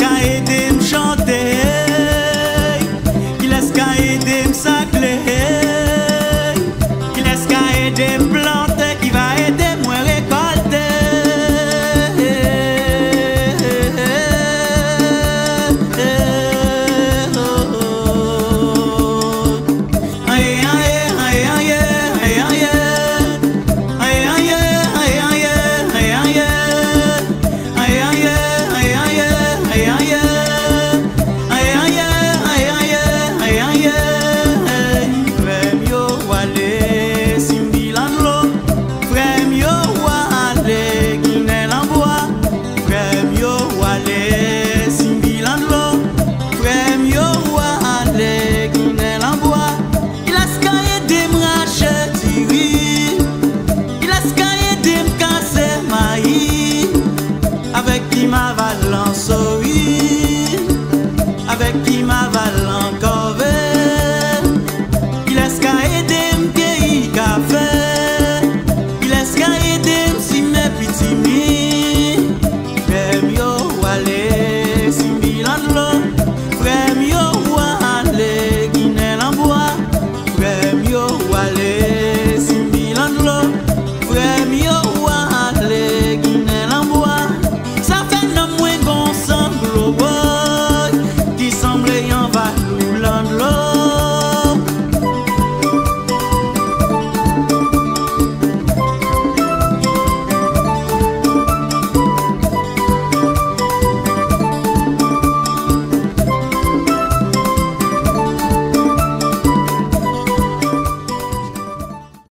ca edem jante